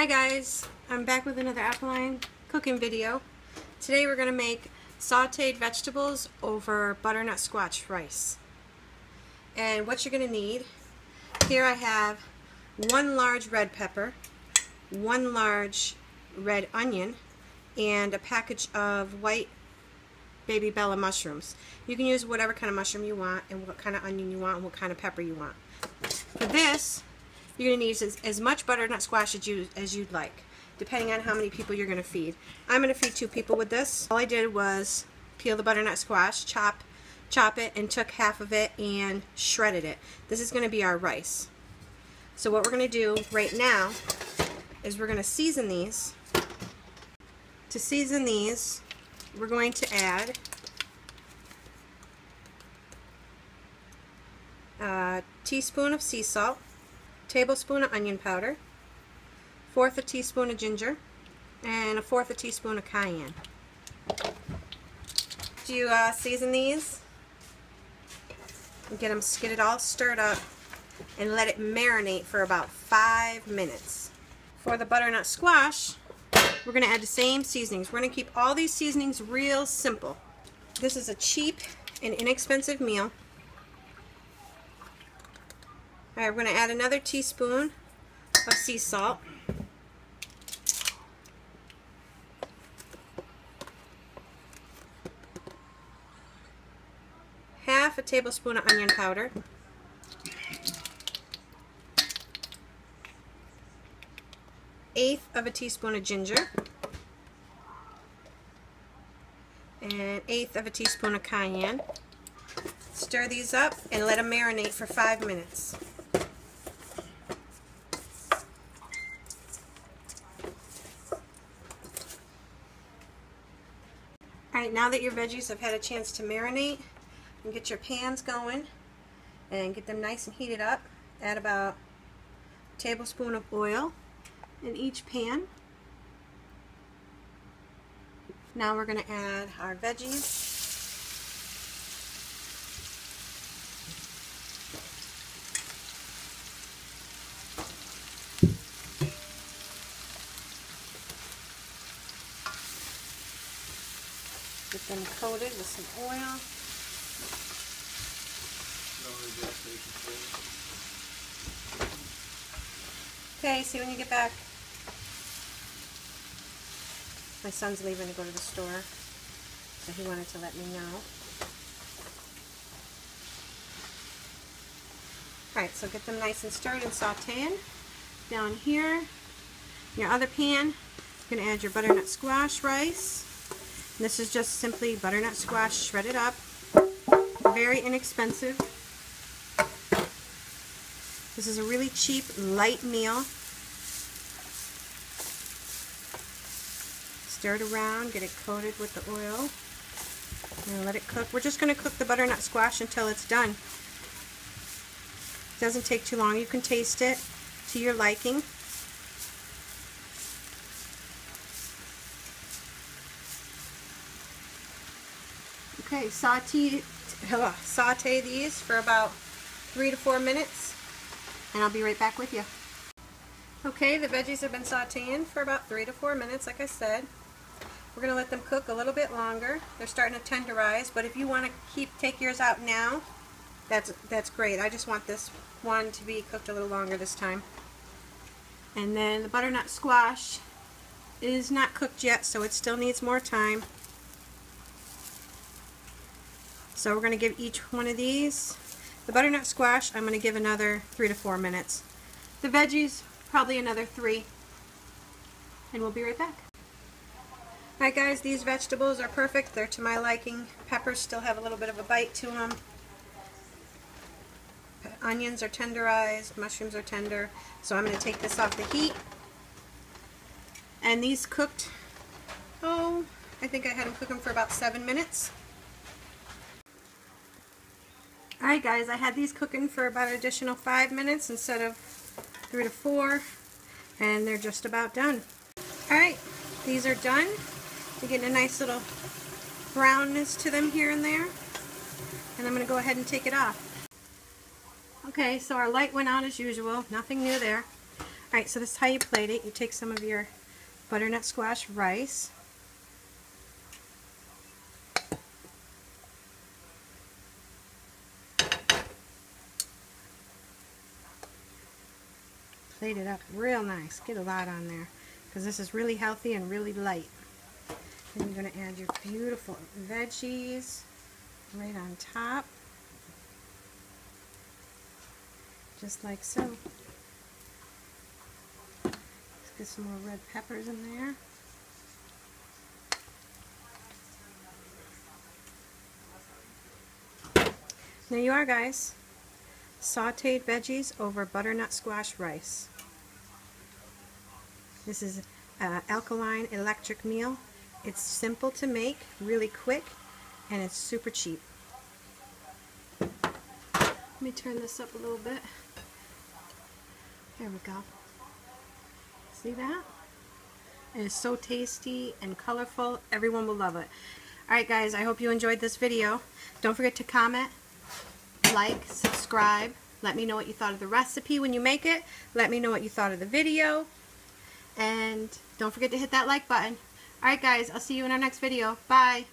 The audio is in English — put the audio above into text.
Hi guys, I'm back with another alkaline cooking video. Today we're going to make sauteed vegetables over butternut squash rice. And what you're going to need, here I have one large red pepper, one large red onion, and a package of white baby bella mushrooms. You can use whatever kind of mushroom you want and what kind of onion you want and what kind of pepper you want. For this, you're going to need as, as much butternut squash as, you, as you'd like, depending on how many people you're going to feed. I'm going to feed two people with this. All I did was peel the butternut squash, chop, chop it, and took half of it and shredded it. This is going to be our rice. So what we're going to do right now is we're going to season these. To season these, we're going to add a teaspoon of sea salt, tablespoon of onion powder, fourth a teaspoon of ginger, and a fourth a teaspoon of cayenne. Do you uh, season these? Get them, get it all stirred up and let it marinate for about five minutes. For the butternut squash, we're going to add the same seasonings. We're going to keep all these seasonings real simple. This is a cheap and inexpensive meal. Alright, we're going to add another teaspoon of sea salt. Half a tablespoon of onion powder. Eighth of a teaspoon of ginger. And eighth of a teaspoon of cayenne. Stir these up and let them marinate for five minutes. Alright, now that your veggies have had a chance to marinate, and get your pans going and get them nice and heated up. Add about a tablespoon of oil in each pan. Now we're going to add our veggies. Get them coated with some oil. Okay, see when you get back. My son's leaving to go to the store, so he wanted to let me know. Alright, so get them nice and stirred and sauteing. Down here, in your other pan, you're going to add your butternut squash rice. This is just simply butternut squash shredded up. Very inexpensive. This is a really cheap, light meal. Stir it around, get it coated with the oil, and let it cook. We're just going to cook the butternut squash until it's done. It doesn't take too long. You can taste it to your liking. Okay, saute, saute these for about three to four minutes and I'll be right back with you. Okay, the veggies have been sauteing for about three to four minutes, like I said. We're going to let them cook a little bit longer. They're starting to tenderize, but if you want to keep take yours out now, that's that's great. I just want this one to be cooked a little longer this time. And then the butternut squash is not cooked yet, so it still needs more time. So we're going to give each one of these. The butternut squash, I'm going to give another three to four minutes. The veggies, probably another three. And we'll be right back. Alright guys, these vegetables are perfect. They're to my liking. Peppers still have a little bit of a bite to them. Onions are tenderized, mushrooms are tender. So I'm going to take this off the heat. And these cooked, oh, I think I had them cook them for about seven minutes. Alright guys, I had these cooking for about an additional five minutes instead of three to four, and they're just about done. Alright, these are done. You're getting a nice little brownness to them here and there. And I'm going to go ahead and take it off. Okay, so our light went out as usual. Nothing new there. Alright, so this is how you plate it. You take some of your butternut squash rice. Plate it up real nice. Get a lot on there because this is really healthy and really light. Then you're going to add your beautiful veggies right on top. Just like so. Let's get some more red peppers in there. There you are guys. Sauteed veggies over butternut squash rice. This is an alkaline electric meal. It's simple to make, really quick, and it's super cheap. Let me turn this up a little bit. There we go. See that? It is so tasty and colorful. Everyone will love it. Alright guys, I hope you enjoyed this video. Don't forget to comment, like, subscribe. Let me know what you thought of the recipe when you make it. Let me know what you thought of the video. And don't forget to hit that like button. Alright guys, I'll see you in our next video. Bye.